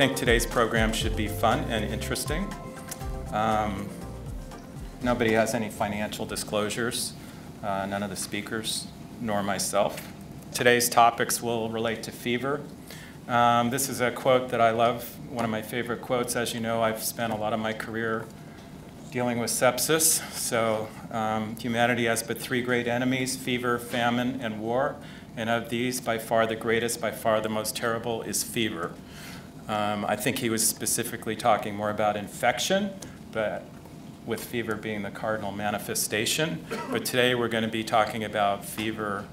think today's program should be fun and interesting. Um, nobody has any financial disclosures, uh, none of the speakers, nor myself. Today's topics will relate to fever. Um, this is a quote that I love, one of my favorite quotes. As you know, I've spent a lot of my career dealing with sepsis. So um, humanity has but three great enemies, fever, famine, and war. And of these, by far the greatest, by far the most terrible, is fever. Um, I think he was specifically talking more about infection, but with fever being the cardinal manifestation. But today we're going to be talking about fever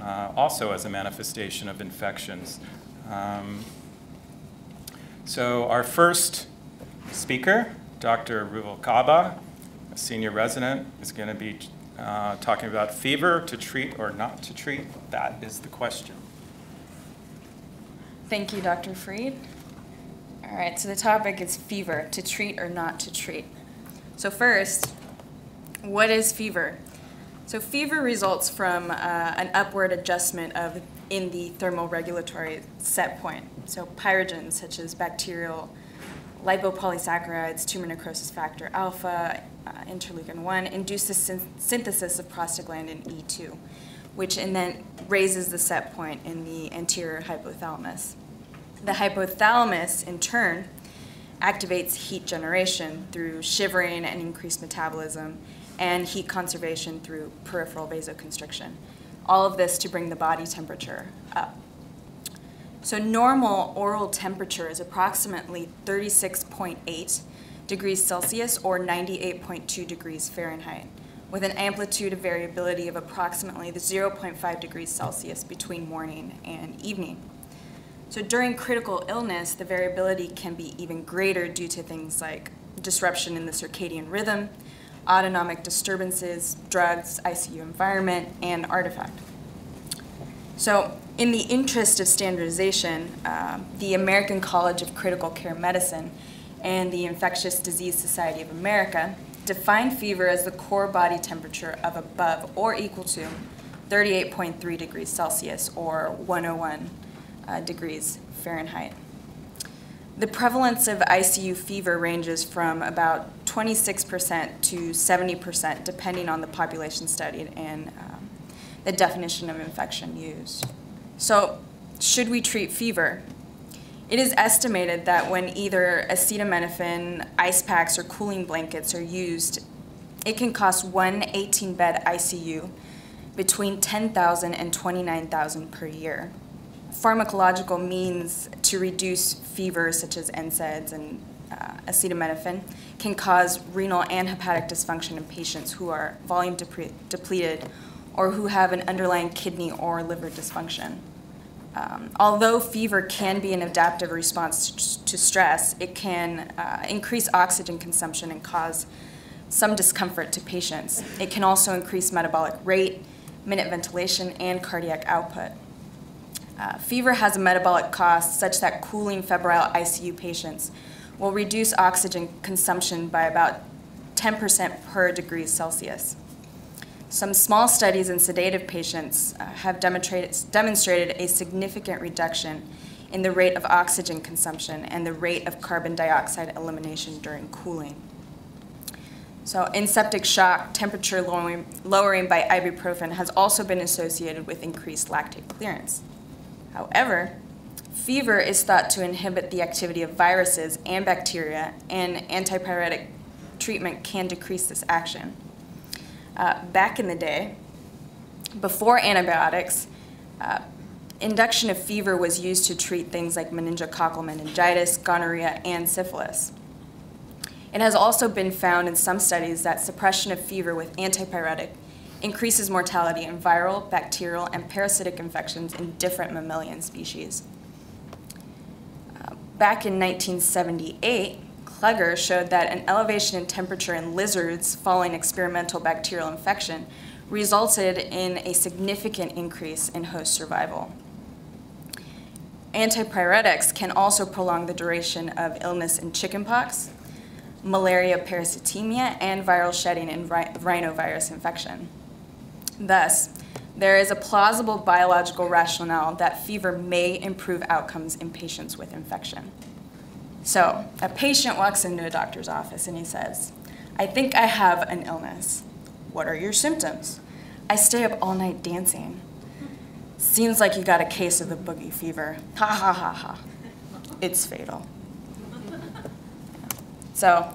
uh, also as a manifestation of infections. Um, so our first speaker, Dr. Ruvalcaba, a senior resident, is going to be uh, talking about fever, to treat or not to treat. That is the question. Thank you, Dr. Freed. All right, so the topic is fever, to treat or not to treat. So first, what is fever? So fever results from uh, an upward adjustment of in the thermoregulatory set point. So pyrogens such as bacterial lipopolysaccharides, tumor necrosis factor alpha, uh, interleukin 1 induce the syn synthesis of prostaglandin E2, which and then raises the set point in the anterior hypothalamus. The hypothalamus, in turn, activates heat generation through shivering and increased metabolism, and heat conservation through peripheral vasoconstriction. All of this to bring the body temperature up. So normal oral temperature is approximately 36.8 degrees Celsius or 98.2 degrees Fahrenheit, with an amplitude of variability of approximately 0.5 degrees Celsius between morning and evening. So during critical illness, the variability can be even greater due to things like disruption in the circadian rhythm, autonomic disturbances, drugs, ICU environment, and artifact. So in the interest of standardization, uh, the American College of Critical Care Medicine and the Infectious Disease Society of America define fever as the core body temperature of above or equal to 38.3 degrees Celsius or 101 uh, degrees Fahrenheit. The prevalence of ICU fever ranges from about 26% to 70%, depending on the population studied and um, the definition of infection used. So, should we treat fever? It is estimated that when either acetaminophen, ice packs, or cooling blankets are used, it can cost one 18 bed ICU between 10,000 and 29,000 per year pharmacological means to reduce fever, such as NSAIDs and uh, acetaminophen, can cause renal and hepatic dysfunction in patients who are volume depleted or who have an underlying kidney or liver dysfunction. Um, although fever can be an adaptive response to stress, it can uh, increase oxygen consumption and cause some discomfort to patients. It can also increase metabolic rate, minute ventilation, and cardiac output. Uh, fever has a metabolic cost such that cooling febrile ICU patients will reduce oxygen consumption by about 10% per degree Celsius. Some small studies in sedative patients uh, have demonstrated a significant reduction in the rate of oxygen consumption and the rate of carbon dioxide elimination during cooling. So in septic shock, temperature lowering, lowering by ibuprofen has also been associated with increased lactate clearance. However, fever is thought to inhibit the activity of viruses and bacteria, and antipyretic treatment can decrease this action. Uh, back in the day, before antibiotics, uh, induction of fever was used to treat things like meningococcal meningitis, gonorrhea, and syphilis. It has also been found in some studies that suppression of fever with antipyretic increases mortality in viral, bacterial, and parasitic infections in different mammalian species. Uh, back in 1978, Kluger showed that an elevation in temperature in lizards following experimental bacterial infection resulted in a significant increase in host survival. Antipyretics can also prolong the duration of illness in chickenpox, malaria parasitemia, and viral shedding in rhinovirus infection. Thus, there is a plausible biological rationale that fever may improve outcomes in patients with infection. So, a patient walks into a doctor's office and he says, I think I have an illness. What are your symptoms? I stay up all night dancing. Seems like you got a case of the boogie fever. Ha ha ha ha. It's fatal. So,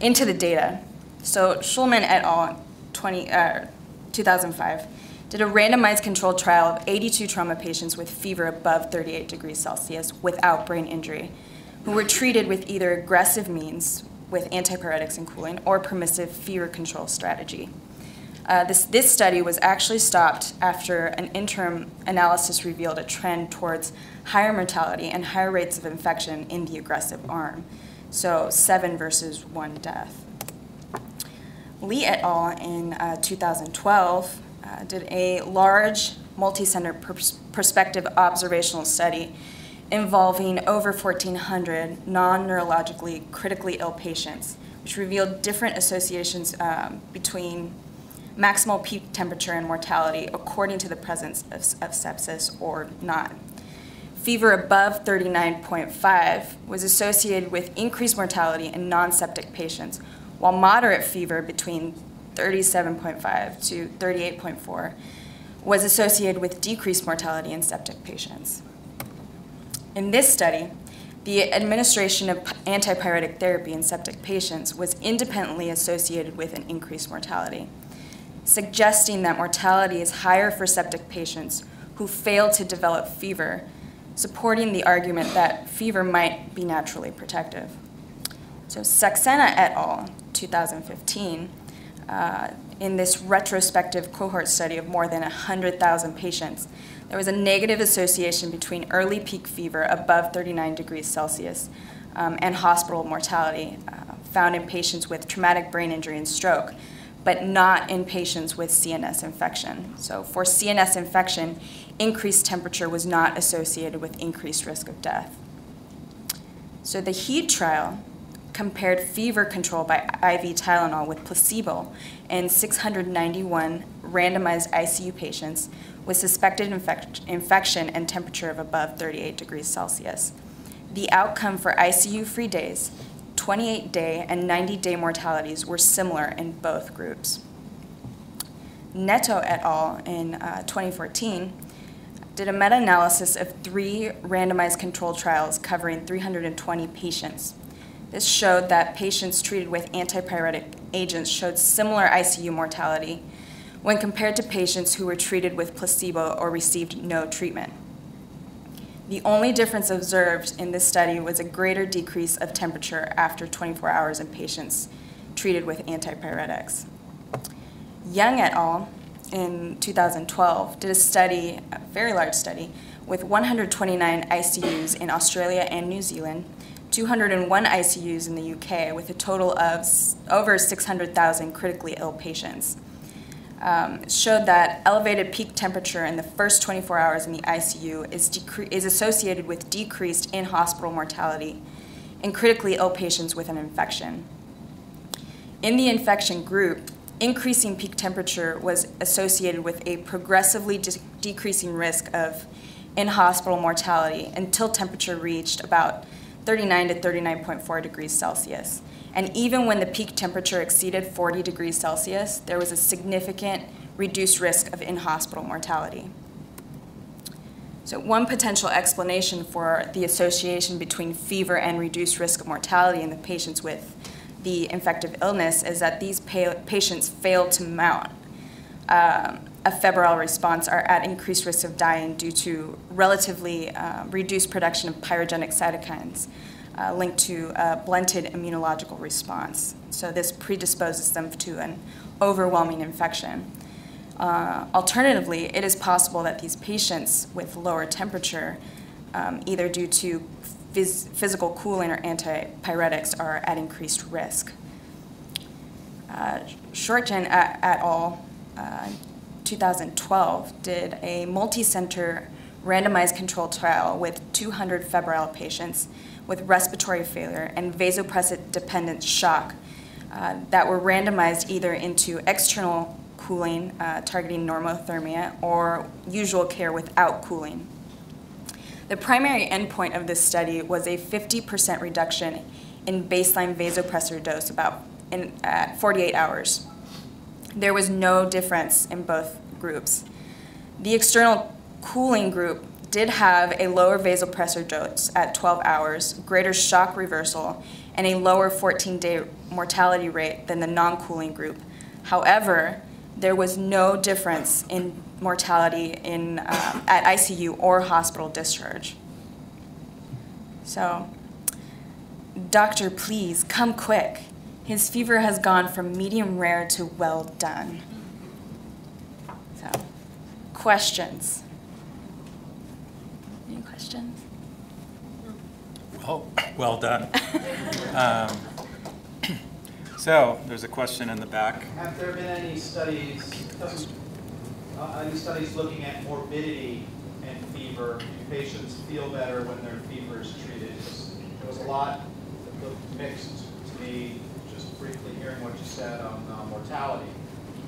into the data. So, Schulman et al. 20, uh, 2005 did a randomized controlled trial of 82 trauma patients with fever above 38 degrees Celsius without brain injury, who were treated with either aggressive means with antipyretics and cooling or permissive fever control strategy. Uh, this, this study was actually stopped after an interim analysis revealed a trend towards higher mortality and higher rates of infection in the aggressive arm. So, seven versus one death. Lee et al. in uh, 2012 uh, did a large multi-center prospective observational study involving over 1,400 non-neurologically critically ill patients, which revealed different associations um, between maximal peak temperature and mortality according to the presence of, of sepsis or not. Fever above 39.5 was associated with increased mortality in non-septic patients, while moderate fever between 37.5 to 38.4 was associated with decreased mortality in septic patients. In this study, the administration of antipyretic therapy in septic patients was independently associated with an increased mortality suggesting that mortality is higher for septic patients who fail to develop fever, supporting the argument that fever might be naturally protective. So Saxena et al., 2015, uh, in this retrospective cohort study of more than 100,000 patients, there was a negative association between early peak fever above 39 degrees Celsius um, and hospital mortality uh, found in patients with traumatic brain injury and stroke but not in patients with CNS infection. So for CNS infection, increased temperature was not associated with increased risk of death. So the HEAT trial compared fever control by IV Tylenol with placebo in 691 randomized ICU patients with suspected infect infection and temperature of above 38 degrees Celsius. The outcome for ICU-free days 28 day and 90 day mortalities were similar in both groups. Neto et al. in uh, 2014 did a meta analysis of three randomized controlled trials covering 320 patients. This showed that patients treated with antipyretic agents showed similar ICU mortality when compared to patients who were treated with placebo or received no treatment. The only difference observed in this study was a greater decrease of temperature after 24 hours in patients treated with antipyretics. Young et al. in 2012 did a study, a very large study, with 129 ICUs in Australia and New Zealand, 201 ICUs in the UK, with a total of over 600,000 critically ill patients um, showed that elevated peak temperature in the first 24 hours in the ICU is, is associated with decreased in hospital mortality in critically ill patients with an infection. In the infection group, increasing peak temperature was associated with a progressively de decreasing risk of in hospital mortality until temperature reached about 39 to 39.4 degrees Celsius. And even when the peak temperature exceeded 40 degrees Celsius, there was a significant reduced risk of in-hospital mortality. So one potential explanation for the association between fever and reduced risk of mortality in the patients with the infective illness is that these pa patients fail to mount um, a febrile response are at increased risk of dying due to relatively uh, reduced production of pyrogenic cytokines, uh, linked to a blunted immunological response. So this predisposes them to an overwhelming infection. Uh, alternatively, it is possible that these patients with lower temperature, um, either due to phys physical cooling or antipyretics, are at increased risk. Uh, Schortgen et, et al. Uh, 2012 did a multi-center randomized controlled trial with 200 febrile patients with respiratory failure and vasopressor dependent shock uh, that were randomized either into external cooling uh, targeting normothermia or usual care without cooling. The primary endpoint of this study was a 50% reduction in baseline vasopressor dose about in at 48 hours. There was no difference in both groups. The external cooling group did have a lower vasopressor dose at 12 hours, greater shock reversal, and a lower 14-day mortality rate than the non-cooling group. However, there was no difference in mortality in, um, at ICU or hospital discharge. So, doctor, please come quick. His fever has gone from medium rare to well done. So, questions? Any questions? Well, well done. Um, So, there's a question in the back. Have there been any studies, uh, any studies looking at morbidity and fever? Do patients feel better when their fever is treated? There was a lot that looked mixed to me, just briefly hearing what you said on uh, mortality.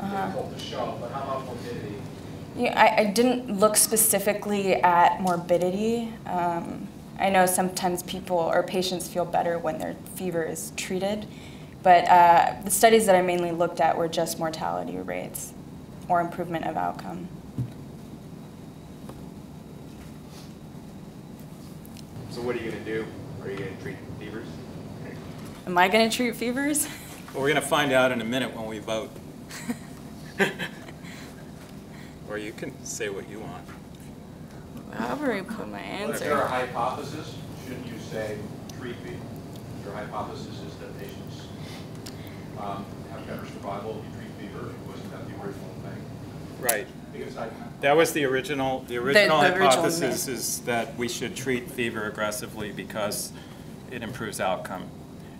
Uh-huh. Difficult to show, but how about morbidity? Yeah, I, I didn't look specifically at morbidity. Um, I know sometimes people or patients feel better when their fever is treated, but uh, the studies that I mainly looked at were just mortality rates or improvement of outcome. So what are you gonna do? Are you gonna treat fevers? Am I going to treat fevers? Well, we're going to find out in a minute when we vote. Or you can say what you want. However you put my But if there are answer. hypothesis, shouldn't you say treat fever? Your hypothesis is that patients um, have better survival if you treat fever, wasn't that the original thing? Right. Because I, That was the original, the original the original hypothesis myth. is that we should treat fever aggressively because it improves outcome.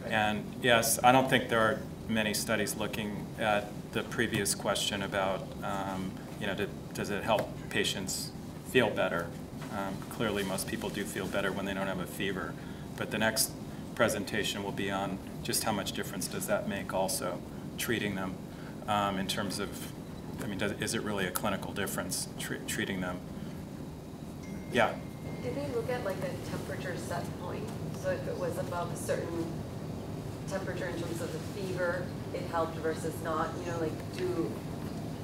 And yes, I don't think there are many studies looking at the previous question about, um, you know, do- does it help patients feel better? Um, Clearly, most people do feel better when they don't have a fever. But the next presentation will be on just how much difference does that make also, treating them um, in terms of, I mean, does- is it really a clinical difference, tre- treating them? Yeah, Did they look at like a temperature set point? So if it was above a certain temperature in terms of the fever, it helped versus not, you know, like do,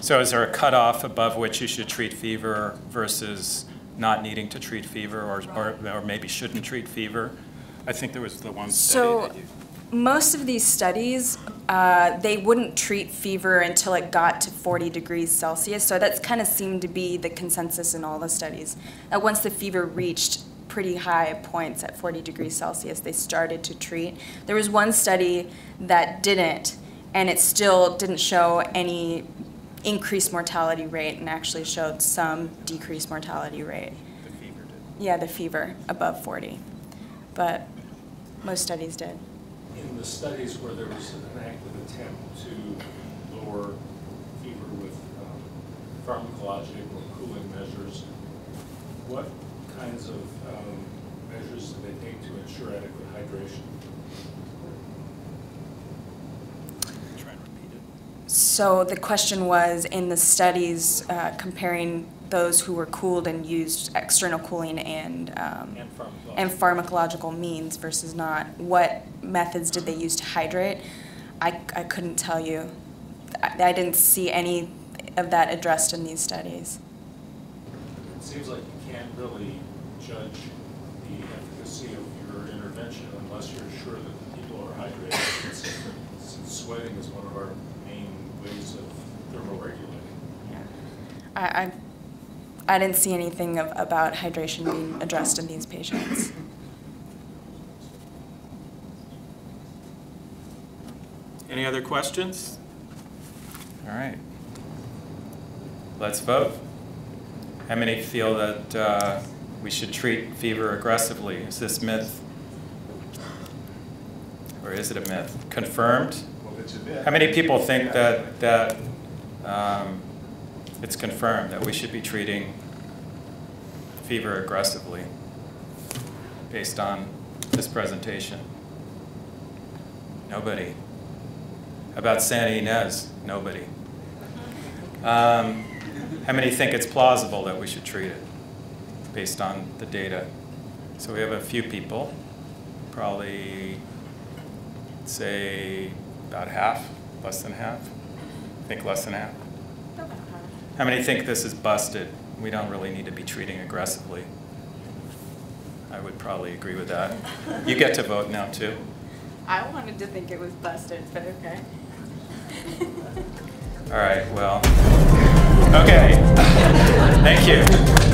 so is there a cutoff above which you should treat fever versus not needing to treat fever, or, or or maybe shouldn't treat fever? I think there was the one study So, that you, most of these studies, uh, they wouldn't treat fever until it got to 40 degrees Celsius. So that's kind of seemed to be the consensus in all the studies. That once the fever reached pretty high points at 40 degrees Celsius, they started to treat. There was one study that didn't, and it still didn't show any increased mortality rate and actually showed some decreased mortality rate. the fever did. Yeah, the fever above 40. But most studies did. In the studies where there was an active attempt to lower fever with um, pharmacologic or cooling measures, what kinds of um, measures did they take to ensure adequate hydration? Try and repeat it. So the question was, in the studies uh, comparing those who were cooled and used external cooling and, um, And pharmacologic? and pharmacological means versus not, what methods did they use to hydrate? I, I couldn't tell you. I, I didn't see any of that addressed in these studies. It seems like you can't really judge the efficacy of your intervention unless you're sure that the people are hydrated. Since since sweating is one of our main ways of thermoregulating. Yeah. I, I, I didn't see anything of, about hydration being addressed in these patients. Any other questions? All right. Let's vote. How many feel that uh, we should treat fever aggressively? Is this myth? Or is it a myth? Confirmed? well, if it's a myth. How many people think that, that um, it's confirmed that we should be treating fever aggressively based on this presentation? Nobody. How about Santa Ynez? Nobody. Um, how many think it's plausible that we should treat it based on the data? So we have a few people, probably, say, about half, less than half? I think less than half? How many think this is busted? We don't really need to be treating aggressively. I would probably agree with that. You get to vote now, too. I wanted to think it was busted, but okay. All right, well, okay. Thank you.